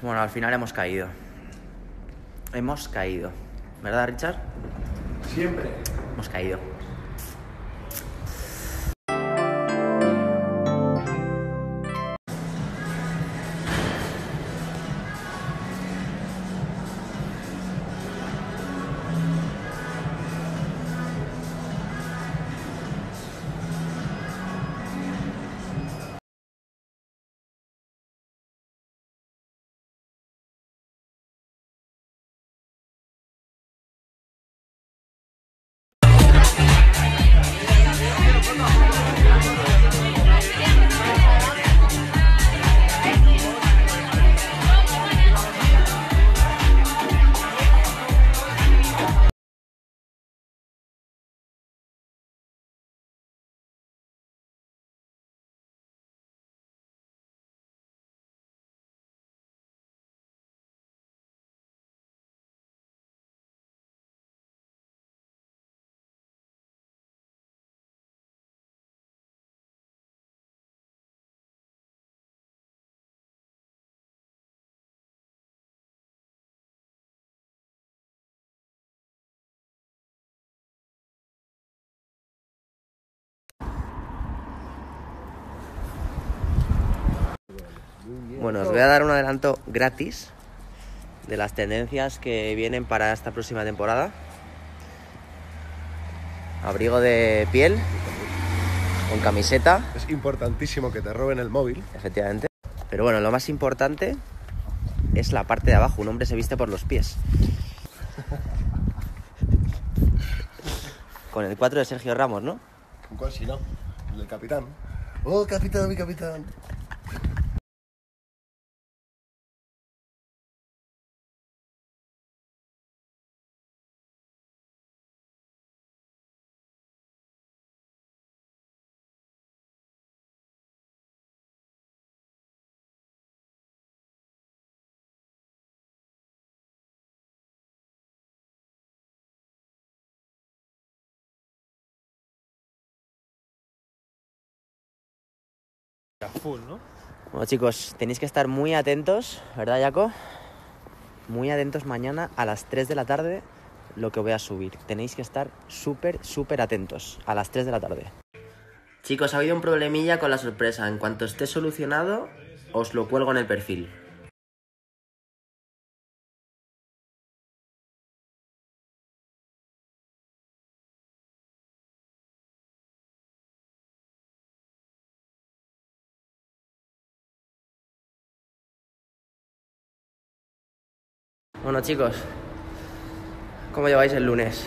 Bueno, al final hemos caído. Hemos caído. ¿Verdad, Richard? Siempre. Hemos caído. Bueno, os voy a dar un adelanto gratis de las tendencias que vienen para esta próxima temporada. Abrigo de piel, con camiseta, Es importantísimo que te roben el móvil. efectivamente. Pero bueno, lo más importante es la parte de abajo. Un hombre se viste por los pies. Con el 4 de Sergio Ramos, ¿no? ¿Cuál si no? El del capitán. Oh, capitán, mi capitán. Full, ¿no? Bueno chicos, tenéis que estar muy atentos, ¿verdad Jaco? Muy atentos mañana a las 3 de la tarde lo que voy a subir. Tenéis que estar súper, súper atentos a las 3 de la tarde. Chicos, ha habido un problemilla con la sorpresa. En cuanto esté solucionado, os lo cuelgo en el perfil. Bueno chicos, ¿cómo lleváis el lunes?